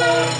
Bye.